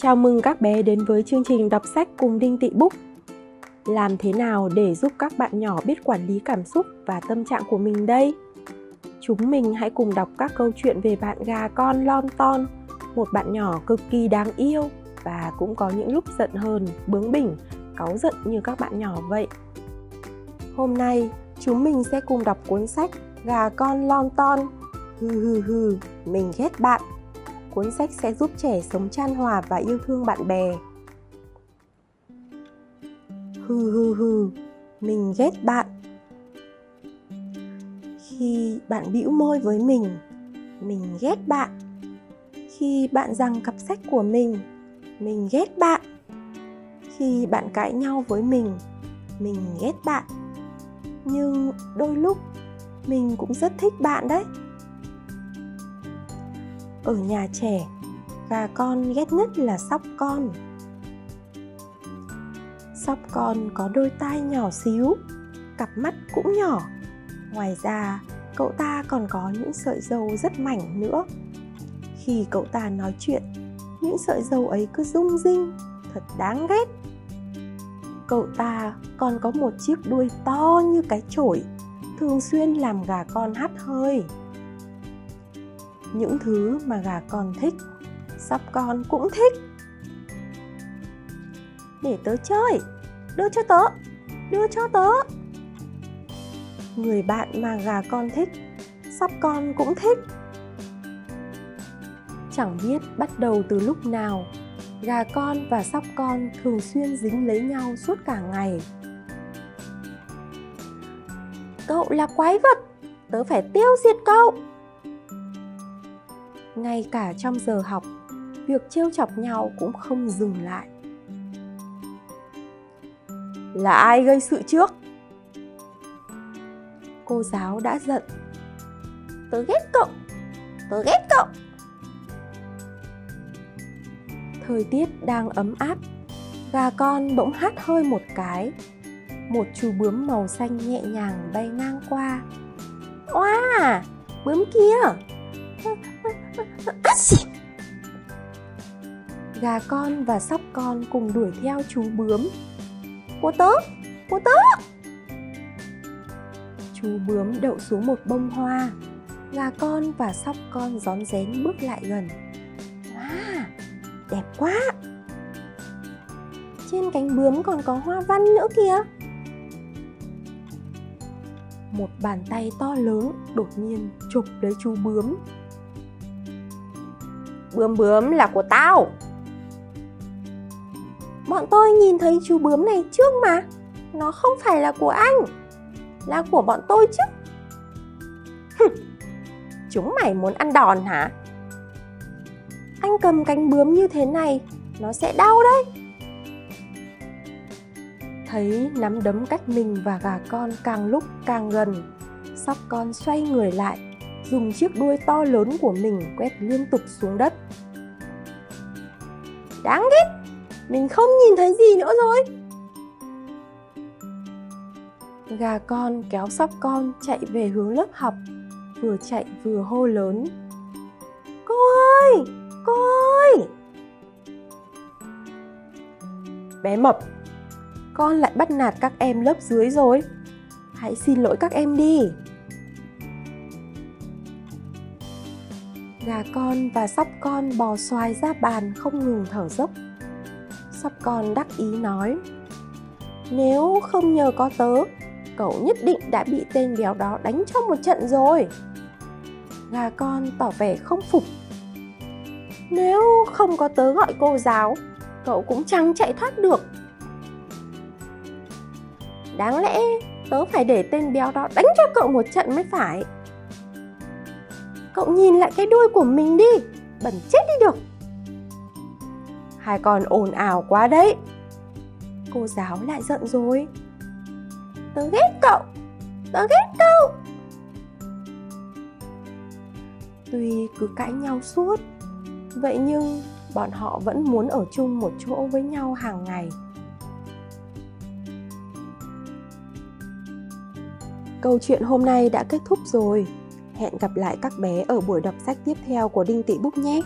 Chào mừng các bé đến với chương trình đọc sách cùng Đinh Tị Búc. Làm thế nào để giúp các bạn nhỏ biết quản lý cảm xúc và tâm trạng của mình đây? Chúng mình hãy cùng đọc các câu chuyện về bạn gà con Lon Ton, một bạn nhỏ cực kỳ đáng yêu và cũng có những lúc giận hờn, bướng bỉnh, cáu giận như các bạn nhỏ vậy. Hôm nay, chúng mình sẽ cùng đọc cuốn sách Gà con Lon Ton. Hừ hừ hừ, mình ghét bạn cuốn sách sẽ giúp trẻ sống chan hòa và yêu thương bạn bè. Hừ hừ hừ, mình ghét bạn. Khi bạn bĩu môi với mình, mình ghét bạn. Khi bạn rằng cặp sách của mình, mình ghét bạn. Khi bạn cãi nhau với mình, mình ghét bạn. Nhưng đôi lúc mình cũng rất thích bạn đấy ở nhà trẻ gà con ghét nhất là sóc con. Sóc con có đôi tai nhỏ xíu, cặp mắt cũng nhỏ. Ngoài ra, cậu ta còn có những sợi dâu rất mảnh nữa. Khi cậu ta nói chuyện, những sợi dâu ấy cứ rung rinh, thật đáng ghét. Cậu ta còn có một chiếc đuôi to như cái chổi, thường xuyên làm gà con hắt hơi những thứ mà gà con thích. Sóc con cũng thích. Để tớ chơi. Đưa cho tớ. Đưa cho tớ. Người bạn mà gà con thích sóc con cũng thích. Chẳng biết bắt đầu từ lúc nào, gà con và sóc con thường xuyên dính lấy nhau suốt cả ngày. Cậu là quái vật. Tớ phải tiêu diệt cậu ngay cả trong giờ học, việc trêu chọc nhau cũng không dừng lại. Là ai gây sự trước? Cô giáo đã giận. Tớ ghét cậu, tớ ghét cậu. Thời tiết đang ấm áp, gà con bỗng hắt hơi một cái. Một chú bướm màu xanh nhẹ nhàng bay ngang qua. Oa, bướm kia. Gà con và sóc con cùng đuổi theo chú bướm. Cô tớ, cô tớ. Chú bướm đậu xuống một bông hoa. Gà con và sóc con rón rén bước lại gần. Wow, đẹp quá. Trên cánh bướm còn có hoa văn nữa kìa. Một bàn tay to lớn đột nhiên chụp lấy chú bướm. Bướm bướm là của tao. Bọn tôi nhìn thấy chú bướm này trước mà, Nó không phải là của anh, Là của bọn tôi chứ. Chúng mày muốn ăn đòn hả? Anh cầm cánh bướm như thế này, Nó sẽ đau đấy. Thấy nắm đấm cách mình và gà con càng lúc càng gần, Sóc con xoay người lại dùng chiếc đuôi to lớn của mình quét liên tục xuống đất. Đáng ghét, mình không nhìn thấy gì nữa rồi. Gà con kéo sóc con chạy về hướng lớp học, vừa chạy vừa hô lớn. Cô ơi, cô ơi! Bé mập, con lại bắt nạt các em lớp dưới rồi. Hãy xin lỗi các em đi. Gà con và sóc con bò xoài ra bàn không ngừng thở dốc. Sóc con đắc ý nói, nếu không nhờ có tớ, cậu nhất định đã bị tên béo đó đánh cho một trận rồi. Gà con tỏ vẻ không phục. Nếu không có tớ gọi cô giáo, cậu cũng chẳng chạy thoát được. Đáng lẽ tớ phải để tên béo đó đánh cho cậu một trận mới phải. Cậu nhìn lại cái đuôi của mình đi. Bẩn chết đi được. Hai con ồn ào quá đấy. Cô giáo lại giận rồi. Tớ ghét cậu. Tớ ghét cậu. Tuy cứ cãi nhau suốt, Vậy nhưng bọn họ vẫn muốn ở chung một chỗ với nhau hàng ngày. Câu chuyện hôm nay đã kết thúc rồi. Hẹn gặp lại các bé ở buổi đọc sách tiếp theo của Đinh Tị Búc nhé!